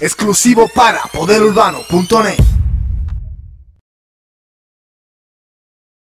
exclusivo para poderurbano.net.